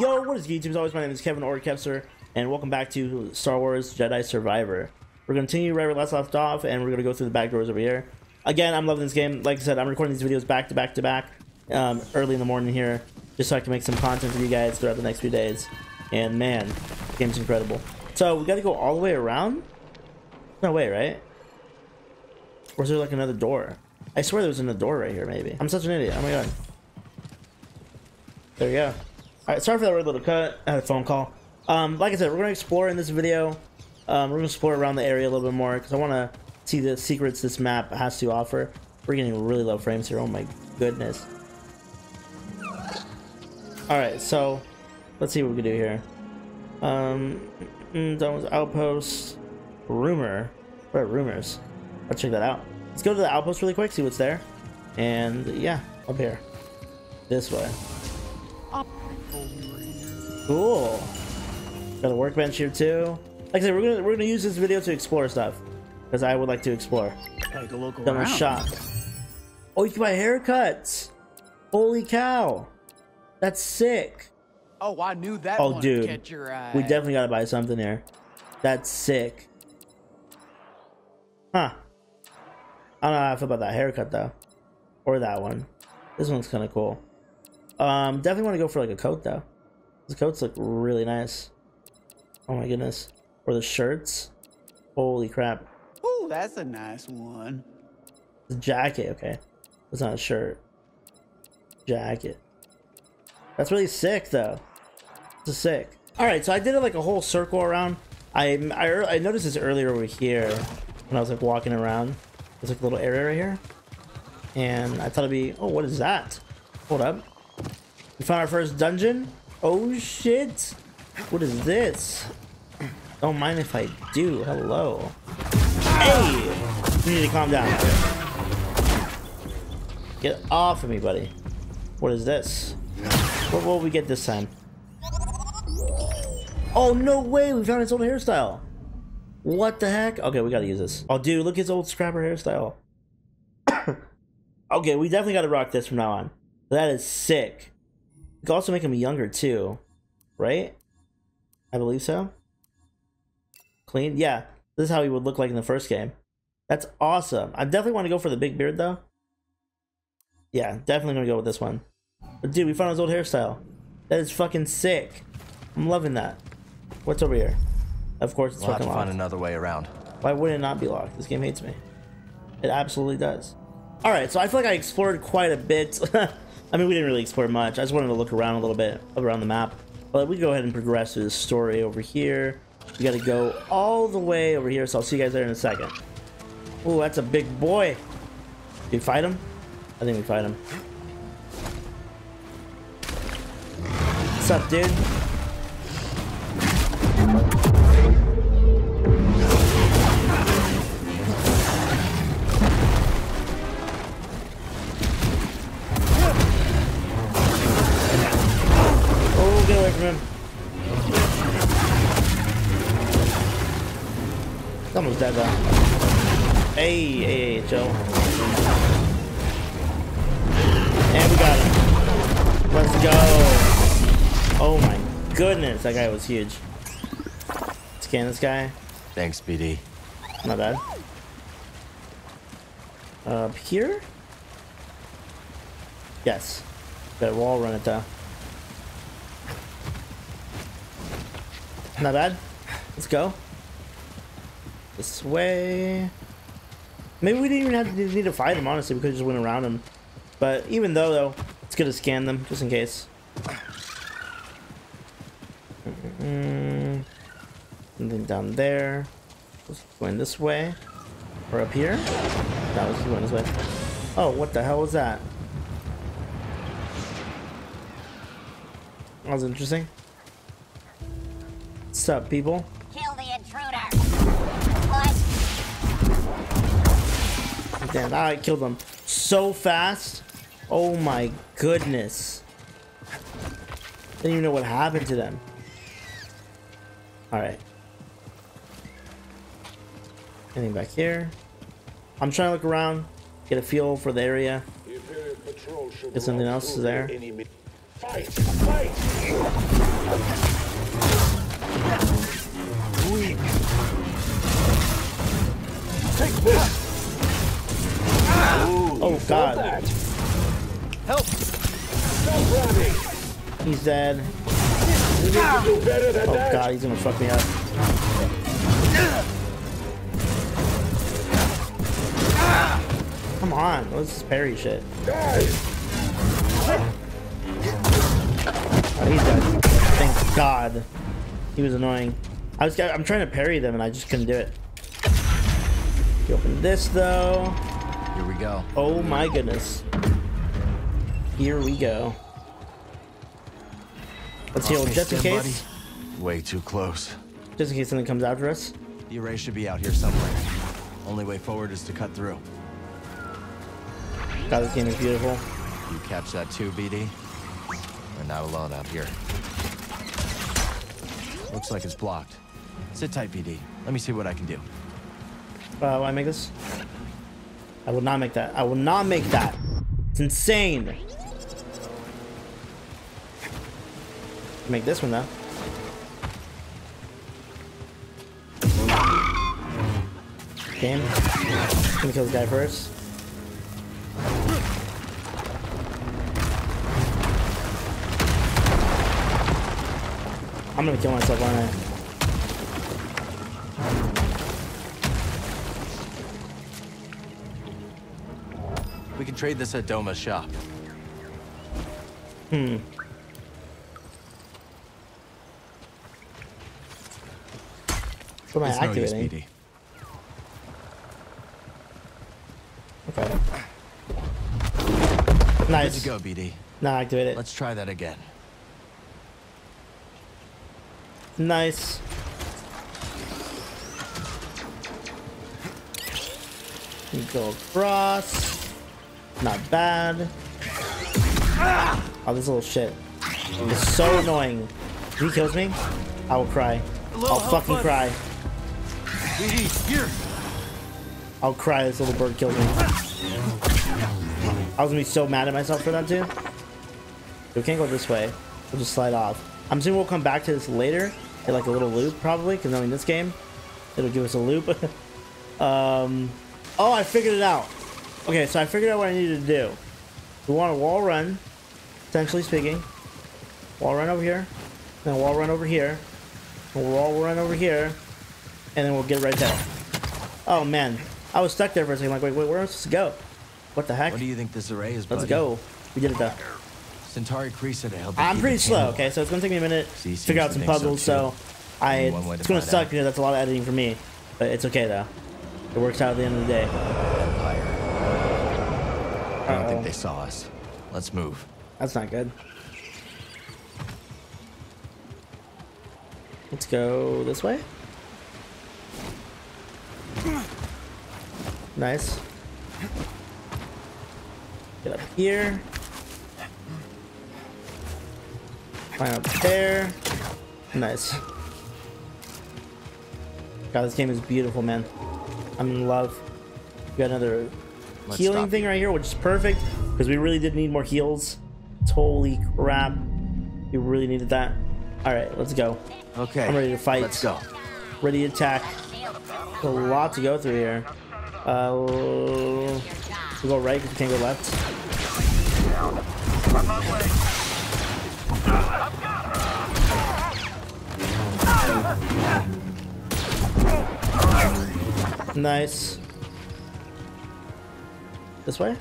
Yo, what is YouTube? As always, my name is Kevin Orkepser, and welcome back to Star Wars Jedi Survivor. We're going to continue right where last left off, and we're going to go through the back doors over here. Again, I'm loving this game. Like I said, I'm recording these videos back to back to back um, early in the morning here, just so I can make some content for you guys throughout the next few days. And man, the game's incredible. So, we got to go all the way around? No way, right? Or is there like another door? I swear there was another door right here, maybe. I'm such an idiot. Oh my god. There we go. Alright, sorry for that little cut. I had a phone call. Um, like I said, we're going to explore in this video. Um, we're going to explore around the area a little bit more because I want to see the secrets this map has to offer. We're getting really low frames here. Oh my goodness. Alright, so let's see what we can do here. Um, Doma's Outpost. Rumor. What are rumors? Let's check that out. Let's go to the outpost really quick, see what's there. And yeah, up here. This way. Cool. Got a workbench here too. Like I said, we're gonna we're gonna use this video to explore stuff. Because I would like to explore. Like a local a shop. Oh, you can buy haircuts. Holy cow. That's sick. Oh, I knew that Oh, one dude. catch your eye. We definitely gotta buy something here. That's sick. Huh. I don't know how I feel about that haircut though. Or that one. This one's kind of cool. Um, definitely want to go for like a coat though. The coats look really nice. Oh my goodness. Or the shirts. Holy crap. Ooh, that's a nice one. The jacket, okay. It's not a shirt. Jacket. That's really sick, though. It's sick. All right, so I did it like a whole circle around. I I, I noticed this earlier over here when I was like walking around. There's like a little area right here, and I thought it'd be. Oh, what is that? Hold up. We found our first dungeon. Oh shit! What is this? Don't mind if I do. Hello. Hey! You need to calm down. Get off of me, buddy. What is this? What will we get this time? Oh, no way! We found his old hairstyle. What the heck? Okay, we gotta use this. Oh, dude, look at his old scrapper hairstyle. okay, we definitely gotta rock this from now on. That is sick. Can also make him younger, too. Right? I believe so. Clean? Yeah. This is how he would look like in the first game. That's awesome. I definitely want to go for the big beard, though. Yeah, definitely gonna go with this one. But dude, we found his old hairstyle. That is fucking sick. I'm loving that. What's over here? Of course, it's We'll have to fucking find another way around. Why would it not be locked? This game hates me. It absolutely does. All right, so I feel like I explored quite a bit. I mean, we didn't really explore much. I just wanted to look around a little bit around the map. But we go ahead and progress through the story over here. We got to go all the way over here, so I'll see you guys there in a second. Oh, that's a big boy. Did we fight him? I think we fight him. What's up, dude? Him. He's almost dead though. Hey, hey, hey, Joe. And we got him. Let's go. Oh my goodness, that guy was huge. Scan this guy. Thanks, BD. Not bad. Up here? Yes. A wall run it though. Not bad. Let's go. This way. Maybe we didn't even have to need to fight him, honestly. We could just went around him. But even though, though, it's good to scan them, just in case. Something down there. Was going this way? Or up here? That was going this way. Oh, what the hell was that? That was interesting. What's up, people? Kill the intruder. What? Damn, I killed them so fast. Oh my goodness. I Didn't even know what happened to them. Alright. Anything back here? I'm trying to look around, get a feel for the area. The Imperial patrol should Take this! Ooh, oh god. That. Help! Stop! He's dead. Oh god, he's gonna fuck me up. Come on, let's parry shit. Oh, he's dead. Thank god. He was annoying. I was I'm trying to parry them and I just couldn't do it. You open this though. Here we go. Oh my goodness. Here we go. Let's heal just in case. buddy. Way too close. Just in case something comes after us. The array should be out here somewhere. Only way forward is to cut through. God, this game is beautiful. You catch that too, BD? We're not alone out here. Looks like it's blocked. Sit tight, BD. Let me see what I can do. Uh, will I make this? I will not make that. I will not make that. It's insane. Make this one though. Game. Gonna kill this guy first. I'm gonna kill myself, aren't I? Trade this at Doma's shop. Hmm. What am I It's no use, activating? Okay. Good Nice. to go, BD. Not activate it. Let's try that again. Nice. Go across. Not bad. Oh, this little shit. It's so annoying. If he kills me, I will cry. I'll fucking cry. I'll cry this little bird killed me. I was gonna be so mad at myself for that too. We can't go this way. We'll just slide off. I'm assuming we'll come back to this later. Get like a little loop probably, because knowing this game, it'll give us a loop. um, oh, I figured it out. Okay, so I figured out what I needed to do. We want a wall run, essentially speaking. Wall run over here, then wall run over here, and wall run over here, and then we'll get right there. Oh man, I was stuck there for a second. Like, wait, wait, where am I supposed to go? What the heck? What do you think this array is, Let's go. We did it though. Santari Khri said to help I'm pretty slow, okay? So it's gonna take me a minute to figure out some think so, puzzles. So. I Only one way it's gonna suck out. because that's a lot of editing for me, but it's okay though. It works out at the end of the day. I don't think they saw us. Let's move. That's not good. Let's go this way. Nice. Get up here. Climb up there. Nice. God, this game is beautiful, man. I'm in love. We got another Let's healing thing right here, which is perfect because we really did need more heals. Holy crap. We really needed that. All right, let's go. Okay. I'm ready to fight. Let's go. Ready to attack. There's a lot to go through here. Uh, we'll go right because we can't go left. Nice. This way?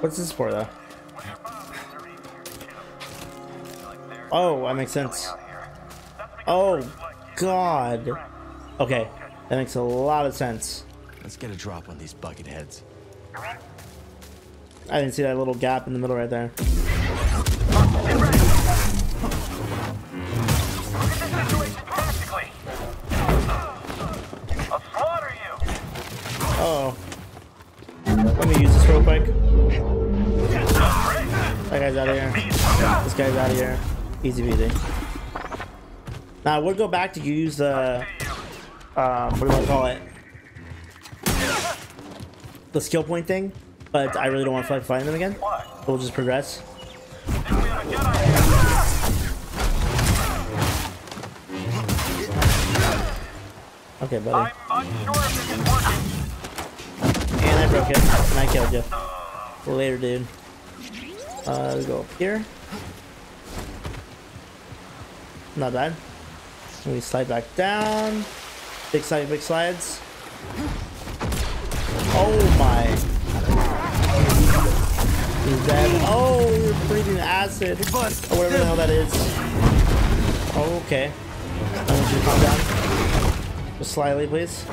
What's this for, though? Oh, that makes sense. Oh, God. Okay, that makes a lot of sense. Let's get a drop on these bucket heads. I didn't see that little gap in the middle right there. That guy's out of here. This guy's out of here. Easy peasy. Now I would go back to use the um, what do to call it? The skill point thing, but I really don't want to fight fighting them again. We'll just progress. Okay, buddy. And I broke it, and I killed you. Later, dude. Uh, we go up here. Not bad. We slide back down. Big slide, big slides. Oh my. He's dead. Oh, you're breathing acid. Or whatever the hell that is. Okay. I want you to calm down. Just slightly, please.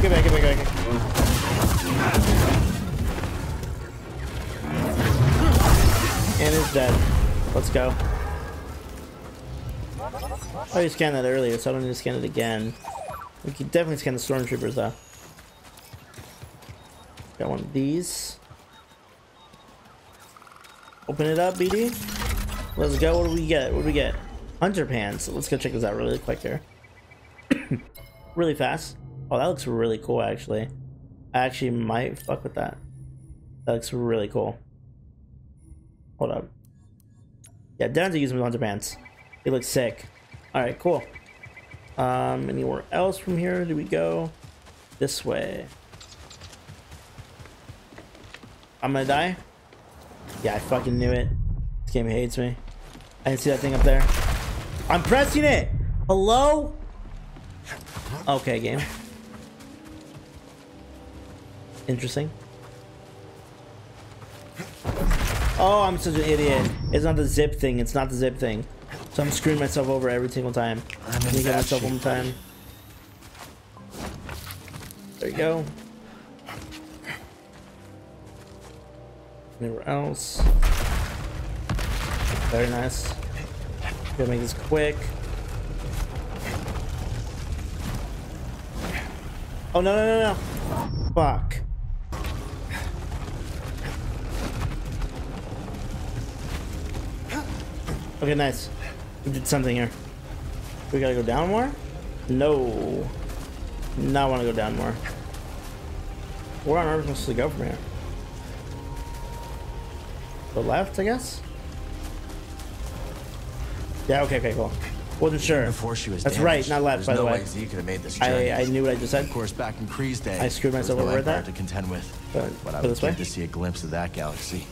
Get back, get back, get back. And it's dead. Let's go. Oh, you scanned that earlier, so I don't need to scan it again. We can definitely scan the stormtroopers though. Got one of these. Open it up, BD. Let's go. What do we get? What do we get? Hunter pants. Let's go check this out really quick here. really fast. Oh, that looks really cool, actually. I actually might fuck with that. That looks really cool. Hold up. Yeah, definitely use my hunter pants. They look sick. Alright, cool. Um, anywhere else from here? Do we go this way? I'm gonna die? Yeah, I fucking knew it. This game hates me. I didn't see that thing up there. I'm pressing it! Hello? Okay, game. Interesting. Oh, I'm such an idiot. It's not the zip thing. It's not the zip thing. So I'm screwing myself over every single time. I'm Let in me get bad myself one time. There you go. Anywhere else? Very nice. Gonna make this quick. Oh no no no no! Fuck. Okay, nice. We did something here. We gotta go down more? No. Not want to go down more. Where on earth supposed to go from here? The left, I guess? Yeah, okay, okay, cool. Wasn't sure. Before she was That's damaged, right, not left, by the no way. way Z could have made this journey. I, I knew what I just said. Of course, back in Khri's day, I screwed myself no over with Empire that. to contend with. But, But I would this way. to see a glimpse of that galaxy.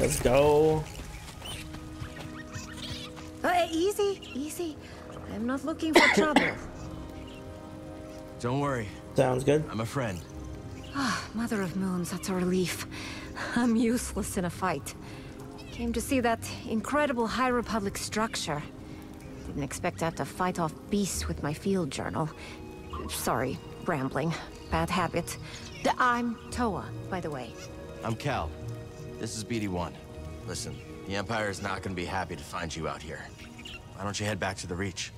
Let's go. Uh, easy, easy. I'm not looking for trouble. Don't worry, Sounds good. I'm a friend. Ah, mother of Moons, that's a relief. I'm useless in a fight. Came to see that incredible High Republic structure. Didn't expect to have to fight off beasts with my field journal. Sorry, rambling. Bad habit. D- I'm Toa, by the way. I'm Cal. This is BD-1. Listen, the Empire is not going to be happy to find you out here. Why don't you head back to the Reach?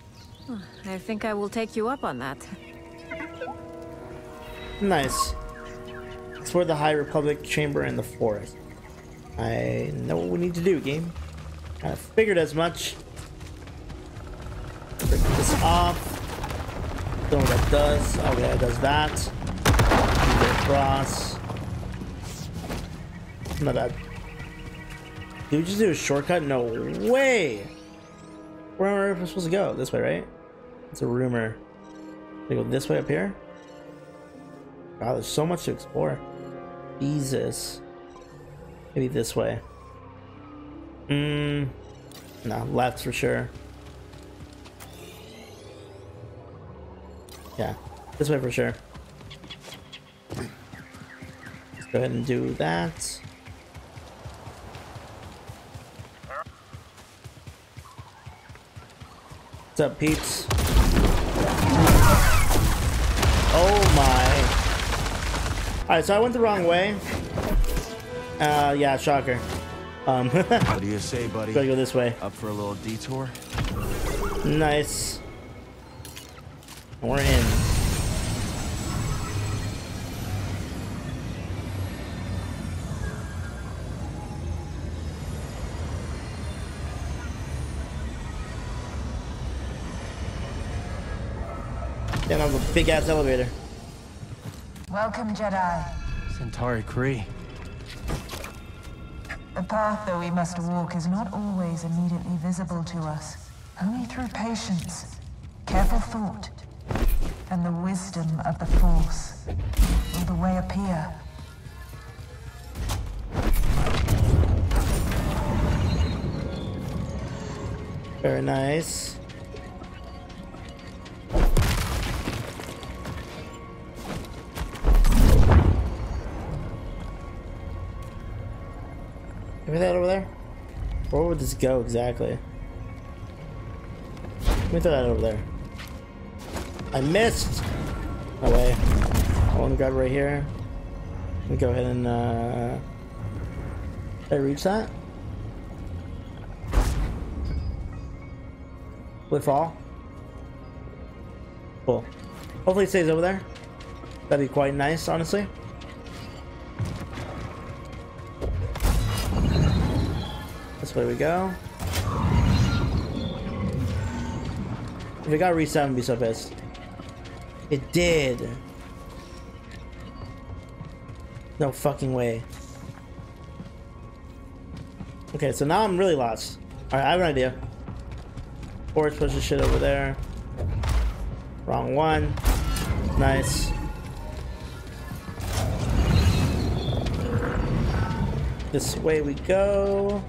I think I will take you up on that. Nice. Explore the High Republic chamber in the forest. I know what we need to do, game. I figured as much. Break this off. Don't know what that does. Oh yeah, it does that. Go across. Not bad. Did we just do a shortcut? No way! Where am I supposed to go? This way, right? It's a rumor. We go this way up here? Wow, there's so much to explore. Jesus. Maybe this way. Mmm. No, left for sure. Yeah, this way for sure. Let's go ahead and do that. What's up, peeps? Oh my. Alright, so I went the wrong way. Uh, yeah, shocker. Um, What do you say, buddy? Gotta go this way. Up for a little detour? Nice. We're in. Big ass elevator. Welcome, Jedi. Santari Khri. The path that we must walk is not always immediately visible to us. Only through patience, careful thought, and the wisdom of the Force will the way appear. Very nice. Me that over there. Where would this go exactly? Let me throw that over there. I missed! No way. I want to grab right here. Let me go ahead and, uh... Did I reach that? Will it fall? Cool. Hopefully it stays over there. That'd be quite nice, honestly. This way we go. If it got reset, I'd be so pissed. It did. No fucking way. Okay, so now I'm really lost. Alright, I have an idea. Force push the shit over there. Wrong one. Nice. This way we go.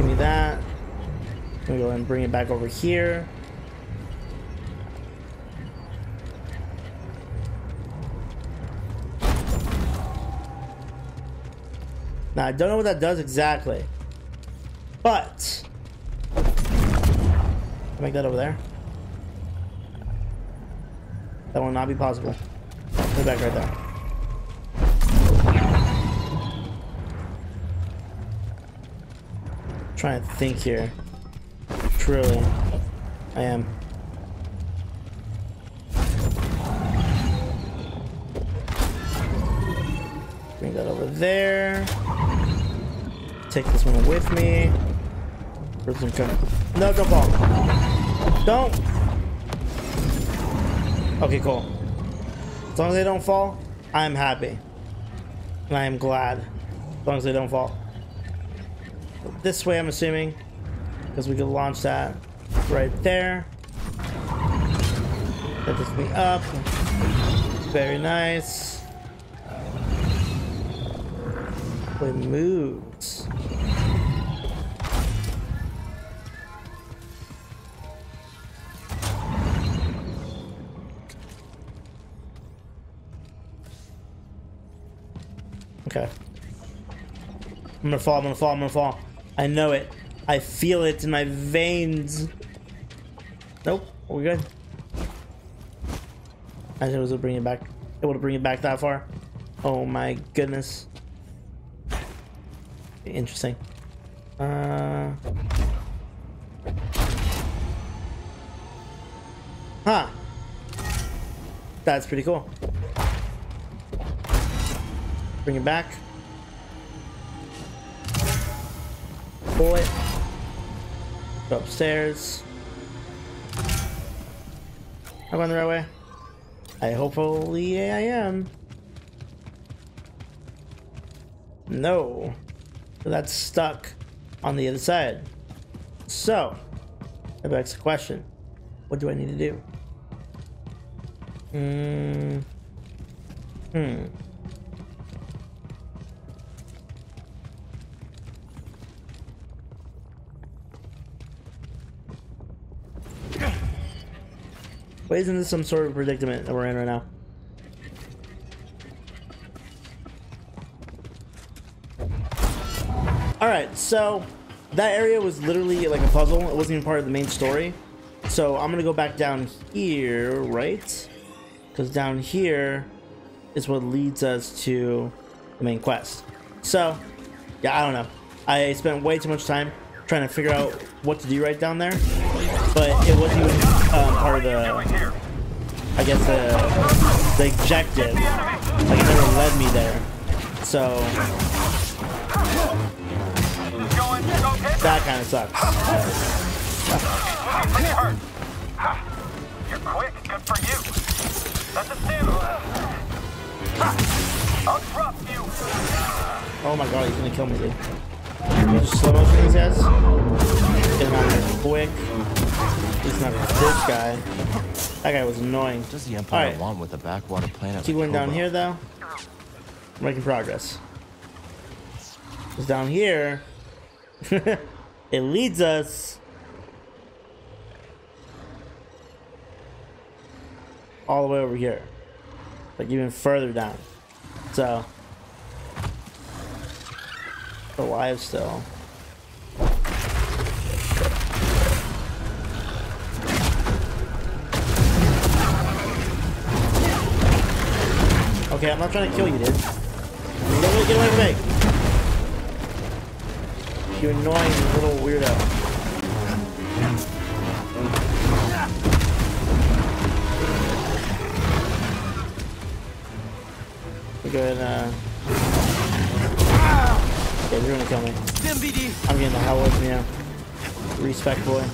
Give me that. Gonna go and bring it back over here. Now, I don't know what that does exactly. But... I'll make that over there. That will not be possible. Put it back right there. Trying to think here. Truly. I am. Bring that over there. Take this one with me. Where's coming? No, don't fall. Don't. Okay, cool. As long as they don't fall, I'm happy. And I am glad. As long as they don't fall. This way, I'm assuming. Because we can launch that right there. That takes me up. Very nice. It moves. Okay. I'm gonna fall, I'm gonna fall, I'm gonna fall. I know it. I feel it in my veins. Nope, we're good. I think it was bring it back. Able to bring it back that far. Oh my goodness. Interesting. Uh. Huh. That's pretty cool. Bring it back. Pull it. Go upstairs. Am I going the right way? I hopefully I am. No. That's stuck on the other side. So, that begs the question. What do I need to do? Hmm. Hmm. Why isn't this some sort of predicament that we're in right now? Alright, so that area was literally like a puzzle. It wasn't even part of the main story. So I'm gonna go back down here, right? Because down here is what leads us to the main quest. So, yeah, I don't know. I spent way too much time trying to figure out what to do right down there. But it wasn't even um, part of the, I guess, the, the objective. Like, it never led me there. So, that kind of sucks. Oh my god, he's gonna kill me, dude. Just slow motion these guys. Get him out of here quick. He's not this guy. That guy was annoying. Does the Empire Alright. want with a backwater planet Keep like going down here though. Making progress. Because down here, it leads us all the way over here. Like even further down. So, alive still. Okay, I'm not trying to kill you, dude. Get away, get away from me! You annoying little weirdo. Going, uh... Yeah, you're gonna kill me. I'm getting the hell away from you. Respect, boy.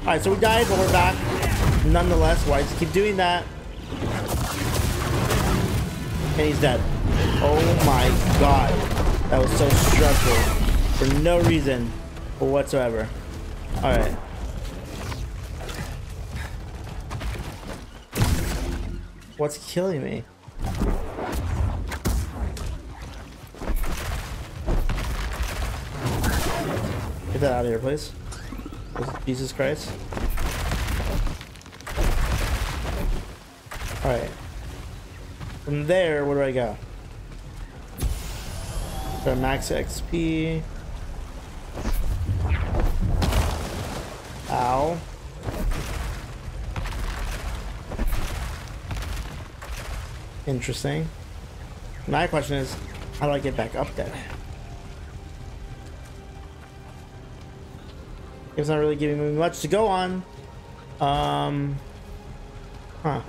Alright, so we died, but we're back. Nonetheless, why he keep doing that? And he's dead. Oh my god. That was so stressful. For no reason whatsoever. Alright. What's killing me? Get that out of here, please. Jesus Christ. Alright. From there, where do I go? So max XP. Ow. Interesting. My question is, how do I get back up there? It's not really giving me much to go on. Um. Huh.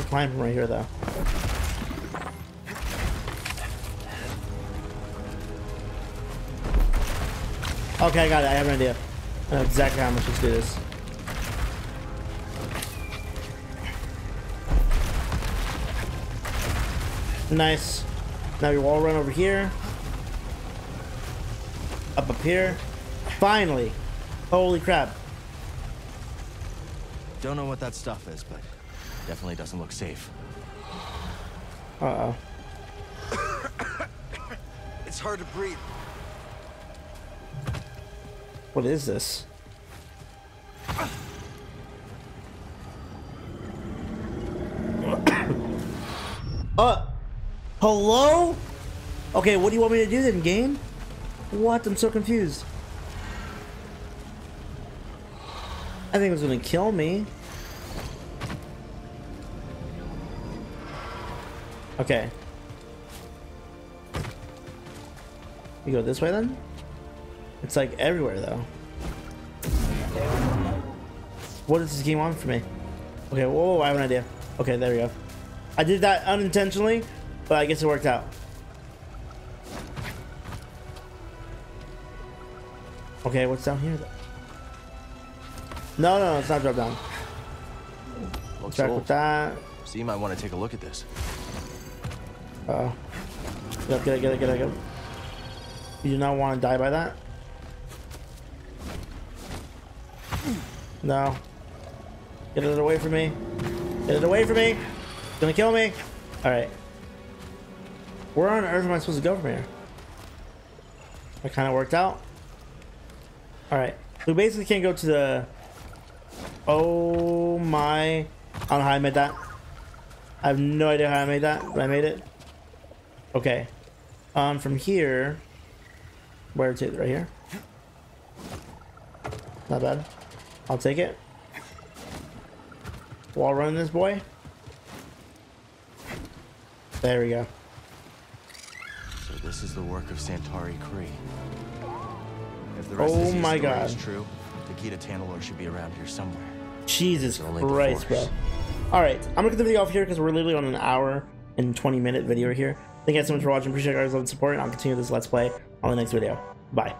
Can climb from right here, though. Okay, I got it. I have an idea. I know exactly how much to do this. Nice. Now we wall run over here. Up up here. Finally. Holy crap. Don't know what that stuff is, but definitely doesn't look safe. Uh-oh. It's hard to breathe. What is this? uh, hello? Okay, what do you want me to do then, game? What? I'm so confused. I think it was gonna kill me. Okay. You go this way then? It's like everywhere though. What does this game want for me? Okay, whoa, I have an idea. Okay, there we go. I did that unintentionally, but I guess it worked out. Okay, what's down here though? No, no, no, it's not drop down. Looks Track old. with that. So you might want to take a look at this. Uh. Get up, get it, get it, get it, get it. You do not want to die by that? No. Get it away from me. Get it away from me. It's gonna kill me. Alright. Where on earth am I supposed to go from here? That kind of worked out. Alright. We basically can't go to the... Oh my... I don't know how I made that. I have no idea how I made that, but I made it. Okay. Um, from here... Where to? Right here? Not bad. I'll take it. Wall run this boy. There we go. So this is the work of Santari Khri. If the rest Oh of my God. is true, Nikita Tanalor should be around here somewhere. Jesus Only the Christ, bro. Force. Alright, I'm gonna cut the video off here because we're literally on an hour and 20 minute video here. Thank you guys so much for watching. Appreciate you guys' love and support, and I'll continue this Let's Play on the next video. Bye.